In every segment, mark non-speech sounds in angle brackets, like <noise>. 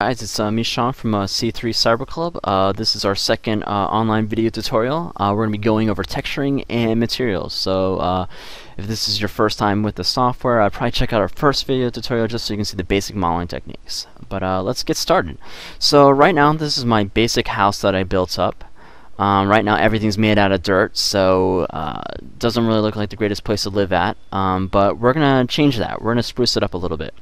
Guys, it's uh, me, Sean from uh, C3 Cyber Club. Uh, this is our second uh, online video tutorial. Uh, we're going to be going over texturing and materials. So, uh, if this is your first time with the software, I'd probably check out our first video tutorial just so you can see the basic modeling techniques. But let's get started. So, right now, this is my basic house that I built up. Um, right now, everything's made out of dirt, so it doesn't really look like the greatest place to live at. Um, but we're going to change that. We're to spruce it up a little bit.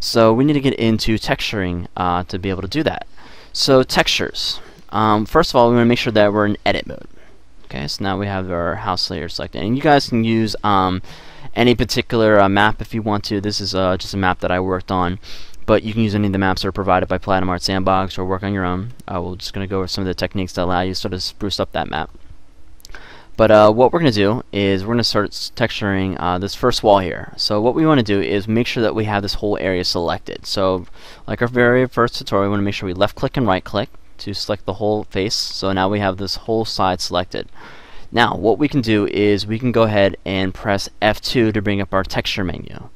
So we need to get into texturing uh, to be able to do that. So textures. Um, first of all, we want to make sure that we're in edit mode. Okay, so now we have our house layer selected. And you guys can use um, any particular uh, map if you want to. This is uh, just a map that I worked on. But you can use any of the maps that are provided by Platinum Art Sandbox or work on your own. Uh, we're just going to go over some of the techniques that allow you to sort of spruce up that map. But uh, what we're going to do is we're going to start texturing uh, this first wall here. So what we want to do is make sure that we have this whole area selected. So like our very first tutorial, we want to make sure we left click and right click to select the whole face. So now we have this whole side selected. Now what we can do is we can go ahead and press F2 to bring up our texture menu.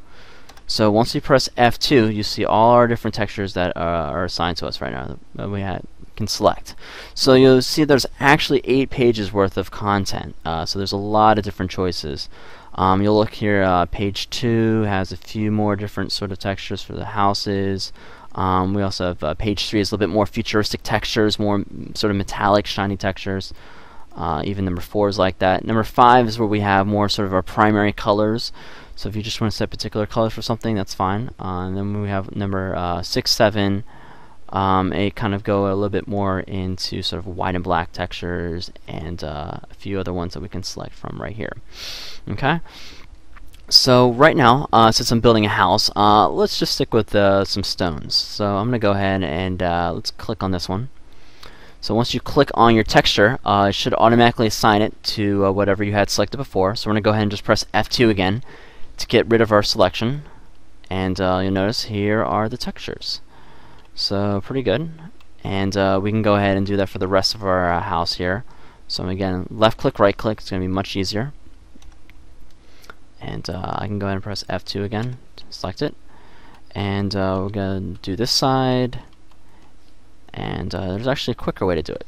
So once we press F2, you see all our different textures that are assigned to us right now that we had can select. So you'll see there's actually eight pages worth of content. Uh, so there's a lot of different choices. Um, you'll look here, uh, page 2 has a few more different sort of textures for the houses. Um, we also have uh, page 3 is a little bit more futuristic textures, more sort of metallic, shiny textures. Uh, even number 4 is like that. Number 5 is where we have more sort of our primary colors. So if you just want to set particular colors for something, that's fine. Uh, and then we have number uh, 6, 7, um, it kind of go a little bit more into sort of white and black textures and uh, a few other ones that we can select from right here. Okay. So right now, uh, since I'm building a house, uh, let's just stick with uh, some stones. So I'm going to go ahead and uh, let's click on this one. So once you click on your texture, uh, it should automatically assign it to whatever you had selected before. So we're going to go ahead and just press F2 again to get rid of our selection. And you'll notice here are the textures. So pretty good. And uh, we can go ahead and do that for the rest of our uh, house here. So again, left click, right click, it's going to be much easier. And uh, I can go ahead and press F2 again select it. And uh, we're to do this side. And uh, there's actually a quicker way to do it.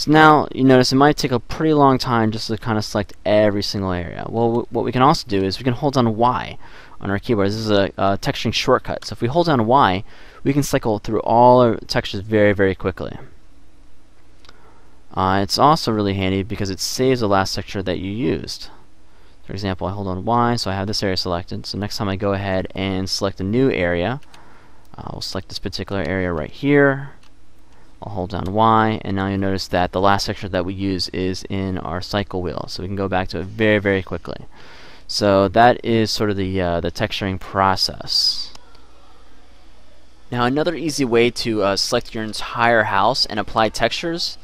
So now, you notice it might take a pretty long time just to kind of select every single area. Well, what we can also do is we can hold down Y on our keyboard. This is a, a texturing shortcut. So if we hold down Y, we can cycle through all our textures very, very quickly. Uh, it's also really handy because it saves the last texture that you used. For example, I hold on Y, so I have this area selected. So next time I go ahead and select a new area, we'll select this particular area right here. I'll hold down Y, and now you'll notice that the last texture that we use is in our cycle wheel. So we can go back to it very, very quickly. So that is sort of the, uh, the texturing process. Now another easy way to uh, select your entire house and apply textures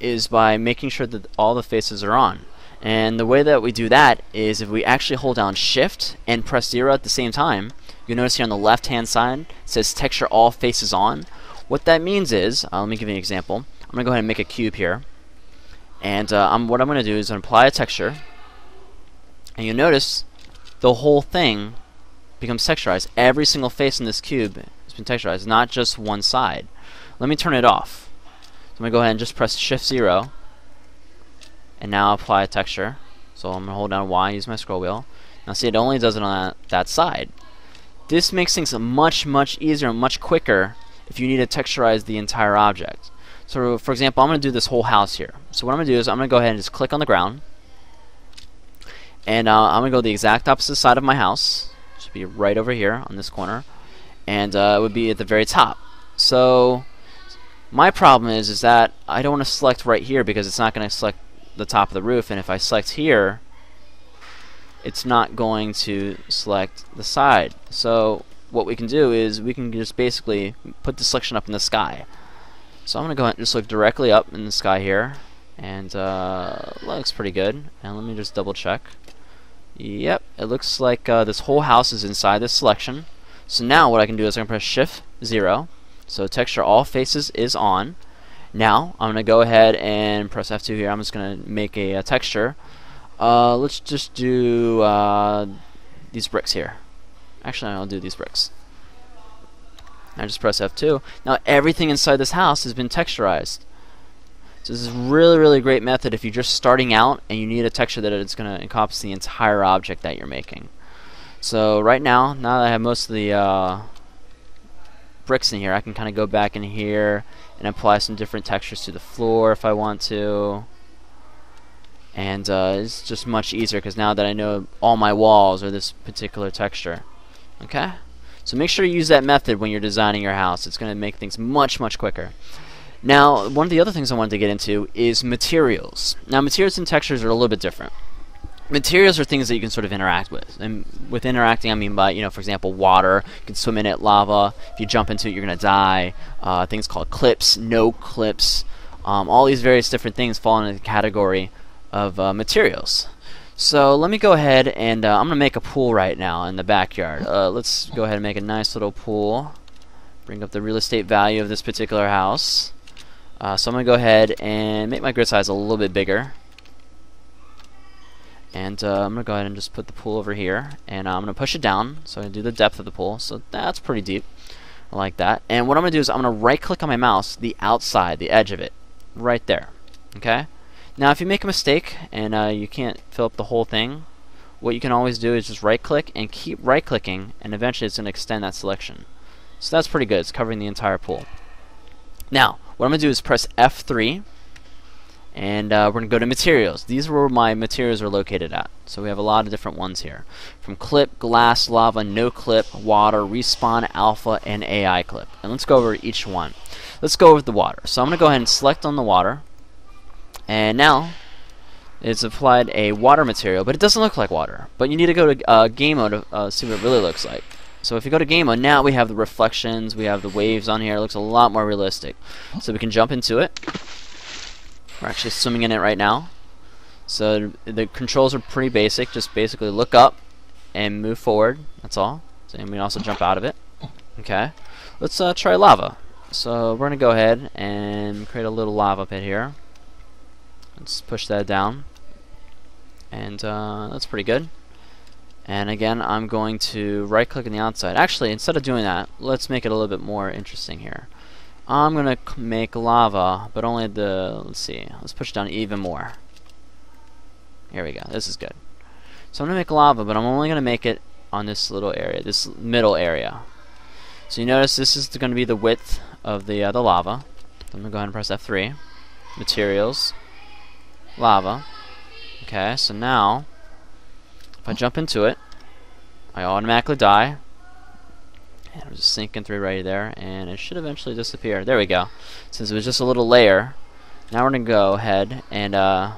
is by making sure that all the faces are on. And the way that we do that is if we actually hold down shift and press 0 at the same time, you'll notice here on the left hand side it says texture all faces on. What that means is, uh, let me give you an example. I'm going to go ahead and make a cube here. And uh, I'm, what I'm going to do is apply a texture. And you'll notice the whole thing becomes texturized. Every single face in this cube has been texturized, not just one side. Let me turn it off. So I'm going to go ahead and just press Shift 0 and now apply a texture. So I'm going to hold down Y, use my scroll wheel. Now see, it only does it on that, that side. This makes things much, much easier and much quicker if you need to texturize the entire object. So for example, I'm going to do this whole house here. So what I'm going to do is I'm going to go ahead and just click on the ground. And uh, I'm going to go the exact opposite side of my house. Should be right over here on this corner and uh, it would be at the very top. So my problem is is that I don't want to select right here because it's not going to select the top of the roof and if I select here it's not going to select the side. So what we can do is we can just basically put the selection up in the sky. So I'm going to go ahead and just look directly up in the sky here and uh, looks pretty good. And let me just double check. Yep, it looks like uh, this whole house is inside this selection. So now what I can do is I can press Shift 0. So texture all faces is on. Now I'm going to go ahead and press F2 here. I'm just going to make a, a texture. Uh, let's just do uh, these bricks here. Actually, I'll do these bricks. I just press F2. Now everything inside this house has been texturized. So this is really, really great method if you're just starting out and you need a texture that it's going to encompass the entire object that you're making. So right now, now that I have most of the uh, bricks in here, I can kind of go back in here and apply some different textures to the floor if I want to. And uh, it's just much easier because now that I know all my walls are this particular texture. Okay? So make sure you use that method when you're designing your house. It's going to make things much, much quicker. Now, one of the other things I wanted to get into is materials. Now, materials and textures are a little bit different. Materials are things that you can sort of interact with. And with interacting, I mean by, you know, for example, water. You can swim in it, lava. If you jump into it, you're going to die. Uh, things called clips, no clips. Um, all these various different things fall into the category of uh, materials. So let me go ahead and uh, I'm going to make a pool right now in the backyard. Uh, let's go ahead and make a nice little pool. Bring up the real estate value of this particular house. Uh, so I'm going to go ahead and make my grid size a little bit bigger. And uh, I'm going to go ahead and just put the pool over here. And uh, I'm going to push it down so I can do the depth of the pool. So that's pretty deep. I like that. And what I'm going to do is I'm going to right click on my mouse, the outside, the edge of it. Right there. Okay? Now if you make a mistake and uh, you can't fill up the whole thing, what you can always do is just right click and keep right clicking and eventually it's going to extend that selection. So that's pretty good. It's covering the entire pool. Now, what I'm going to do is press F3 and uh, we're going to go to materials. These are where my materials are located at. So we have a lot of different ones here. From clip, glass, lava, no clip, water, respawn, alpha, and AI clip. And let's go over each one. Let's go over the water. So I'm going to go ahead and select on the water and now it's applied a water material, but it doesn't look like water. But you need to go to uh, game mode to uh, see what it really looks like. So if you go to game mode, now we have the reflections, we have the waves on here. It looks a lot more realistic. So we can jump into it. We're actually swimming in it right now. So the controls are pretty basic. Just basically look up and move forward. That's all. And we can also jump out of it. Okay. Let's uh, try lava. So we're going to go ahead and create a little lava pit here. Let's push that down. And uh, that's pretty good. And again, I'm going to right click on the outside. Actually, instead of doing that, let's make it a little bit more interesting here. I'm going to make lava, but only the, let's see, let's push down even more. Here we go, this is good. So I'm going to make lava, but I'm only going to make it on this little area, this middle area. So you notice this is going to be the width of the, uh, the lava. I'm going to go ahead and press F3. Materials lava. Okay, so now, if I jump into it, I automatically die. And I'm just sinking through right there, and it should eventually disappear. There we go. Since it was just a little layer, now we're going to go ahead and, uh,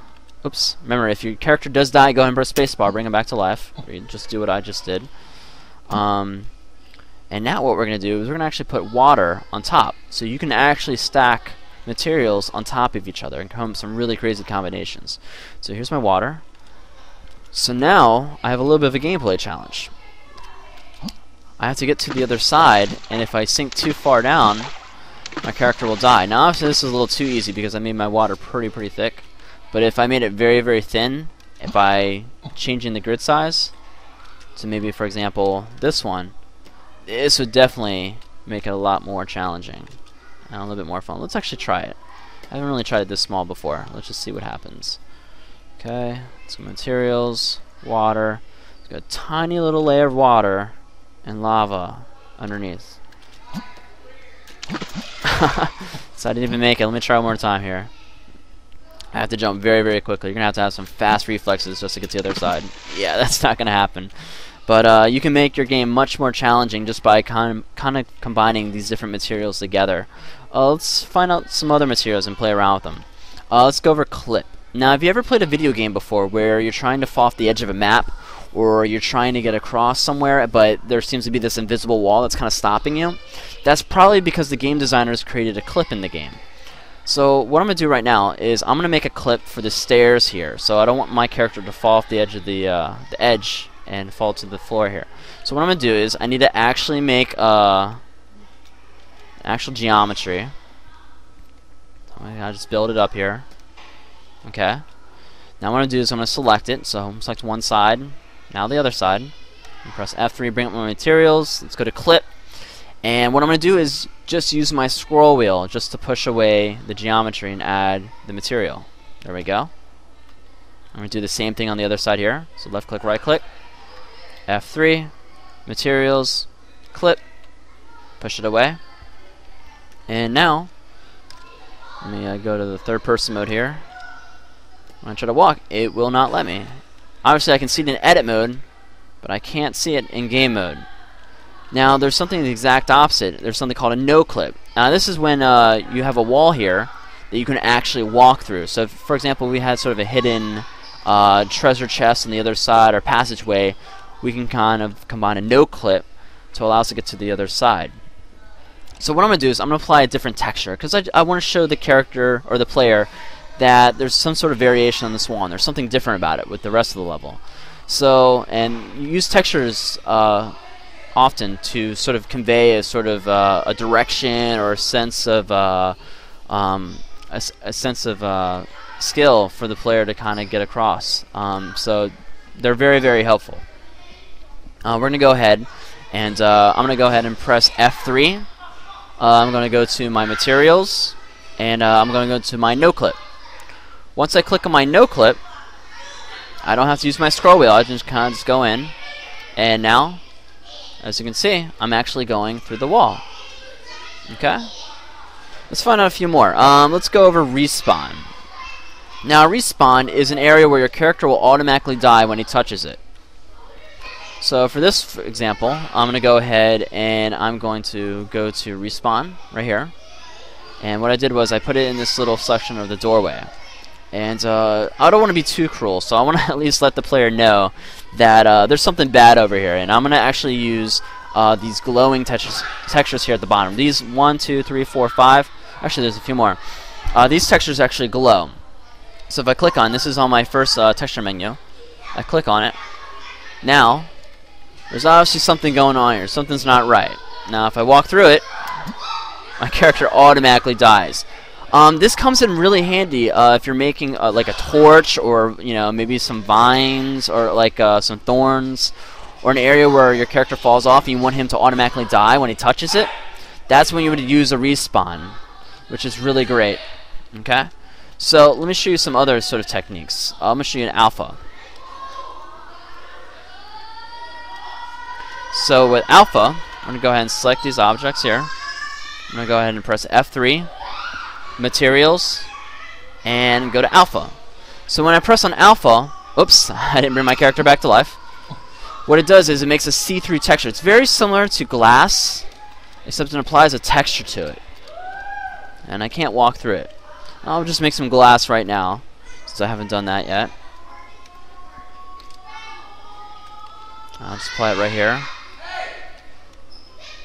oops, remember, if your character does die, go ahead and press spacebar, bring him back to life. Just do what I just did. Um, and now what we're going to do is we're going to actually put water on top. So you can actually stack materials on top of each other and come some really crazy combinations. So here's my water. So now I have a little bit of a gameplay challenge. I have to get to the other side, and if I sink too far down, my character will die. Now obviously this is a little too easy because I made my water pretty, pretty thick. But if I made it very, very thin, if I changing the grid size to maybe, for example, this one, this would definitely make it a lot more challenging and a little bit more fun. Let's actually try it. I haven't really tried it this small before. Let's just see what happens. Okay, some materials, water. Got a tiny little layer of water and lava underneath. <laughs> so I didn't even make it. Let me try one more time here. I have to jump very, very quickly. You're going to have to have some fast reflexes just to get to the other side. Yeah, <laughs> that's not going to happen. But uh, you can make your game much more challenging just by kind of, kind of combining these different materials together. Uh, let's find out some other materials and play around with them. Uh, let's go over clip. Now, have you ever played a video game before where you're trying to fall off the edge of a map or you're trying to get across somewhere but there seems to be this invisible wall that's kind of stopping you? That's probably because the game designers created a clip in the game. So what I'm going to do right now is I'm going to make a clip for the stairs here. So I don't want my character to fall off the edge of the, uh, the edge and fall to the floor here. So what I'm going to do is I need to actually make uh, actual geometry. Oh I just build it up here. Okay. Now what I'm going to do is I'm going to select it. So I'm select one side. Now the other side. Press F3, bring up my materials. Let's go to clip. And what I'm going to do is just use my scroll wheel just to push away the geometry and add the material. There we go. I'm going to do the same thing on the other side here. So left click, right click, F3, materials, clip, push it away. And now, let me uh, go to the third person mode here. When I try to walk, it will not let me. Obviously I can see it in edit mode, but I can't see it in game mode. Now there's something the exact opposite. There's something called a no clip. Now this is when uh, you have a wall here that you can actually walk through. So if, for example we had sort of a hidden uh, treasure chest on the other side or passageway, we can kind of combine a no clip to allow us to get to the other side. So what I'm going to do is I'm going to apply a different texture because I, I want to show the character or the player that there's some sort of variation on this wall and there's something different about it with the rest of the level. So, and use textures uh, often to sort of convey a sort of uh, a direction or a sense of uh, um, a, a, sense of uh, skill for the player to kind of get across. Um, so they're very very helpful. Uh, we're going to go ahead and uh, I'm going to go ahead and press F3. Uh, I'm going to go to my materials and uh, I'm going to go to my no clip. Once I click on my no clip, I don't have to use my scroll wheel. I just kind of just go in and now as you can see I'm actually going through the wall. Okay? Let's find out a few more. Um, let's go over respawn. Now respawn is an area where your character will automatically die when he touches it. So for this example, I'm going to go ahead and I'm going to go to respawn right here. And what I did was I put it in this little section of the doorway. And uh, I don't want to be too cruel, so I want to <laughs> at least let the player know that uh, there's something bad over here. And I'm going to actually use uh, these glowing textures, textures here at the bottom. These one, two, three, four, five. Actually, there's a few more. Uh, these textures actually glow. So if I click on, this is on my first uh, texture menu. I click on it. Now, there's obviously something going on here. Something's not right. Now, if I walk through it, my <laughs> character automatically dies. Um, this comes in really handy uh, if you're making uh, like a torch or you know maybe some vines or like uh, some thorns or an area where your character falls off and you want him to automatically die when he touches it. That's when you would use a respawn, which is really great. Okay, so let me show you some other sort of techniques. I'm gonna show you an alpha. So with alpha, I'm going to go ahead and select these objects here. I'm going to go ahead and press F3, materials, and go to alpha. So when I press on alpha, oops, <laughs> I didn't bring my character back to life. What it does is it makes a see-through texture. It's very similar to glass, except it applies a texture to it. And I can't walk through it. I'll just make some glass right now, since I haven't done that yet. I'll just apply it right here.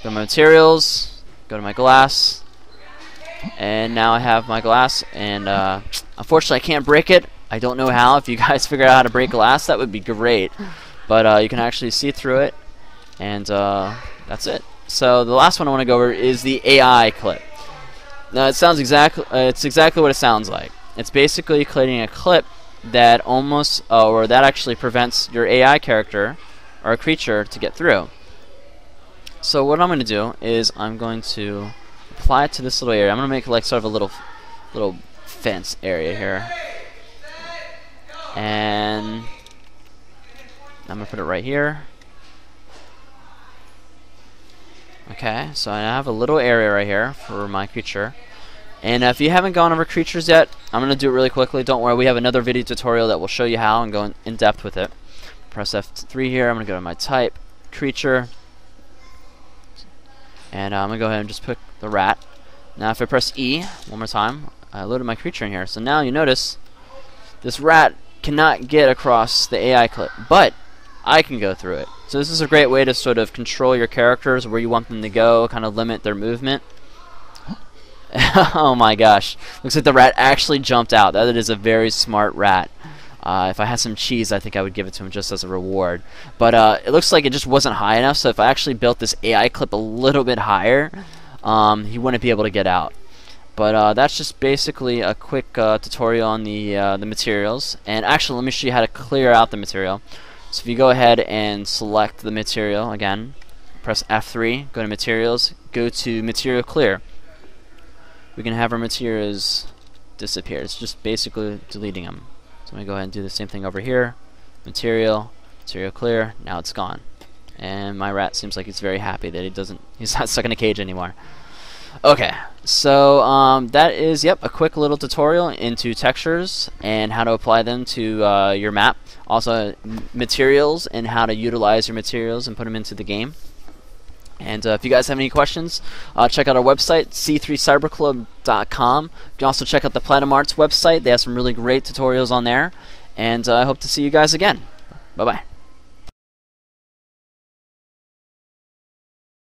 Go to my materials, go to my glass, and now I have my glass, and uh, unfortunately I can't break it. I don't know how. If you <laughs> guys figure out how to break glass, that would be great. But uh, you can actually see through it, and uh, that's it. So the last one I want to go over is the AI clip. Now it sounds exactly uh, it's exactly what it sounds like. It's basically creating a clip that almost uh, or that actually prevents your AI character or creature to get through. So what I'm going to do is I'm going to apply it to this little area. I'm going to make like sort of a little little fence area here. And I'm going to put it right here. Okay, so I have a little area right here for my creature. And if you haven't gone over creatures yet, I'm going to do it really quickly. Don't worry, we have another video tutorial that will show you how and go in, depth with it. Press F3 here. I'm going to go to my type, creature, and uh, I'm going to go ahead and just pick the rat. Now if I press E one more time, I loaded my creature in here. So now you notice this rat cannot get across the AI clip, but I can go through it. So this is a great way to sort of control your characters where you want them to go, kind of limit their movement. <laughs> oh my gosh. Looks like the rat actually jumped out. That is a very smart rat. Uh, if I had some cheese, I think I would give it to him just as a reward. But uh, it looks like it just wasn't high enough, so if I actually built this AI clip a little bit higher, um, he wouldn't be able to get out. But uh, that's just basically a quick uh, tutorial on the, uh, the materials. And actually, let me show you how to clear out the material. So if you go ahead and select the material again, press F3, go to materials, go to material clear. We can have our materials disappear. It's just basically deleting them. I'm going to go ahead and do the same thing over here. Material, material clear, now it's gone. And my rat seems like he's very happy that he doesn't, <laughs> he's not stuck in a cage anymore. Okay, so um, that is, yep, a quick little tutorial into textures and how to apply them to uh, your map. Also, materials and how to utilize your materials and put them into the game. And uh, if you guys have any questions, uh, check out our website, c3cyberclub.com. You can also check out the Platinum Arts website. They have some really great tutorials on there. And uh, I hope to see you guys again. Bye-bye.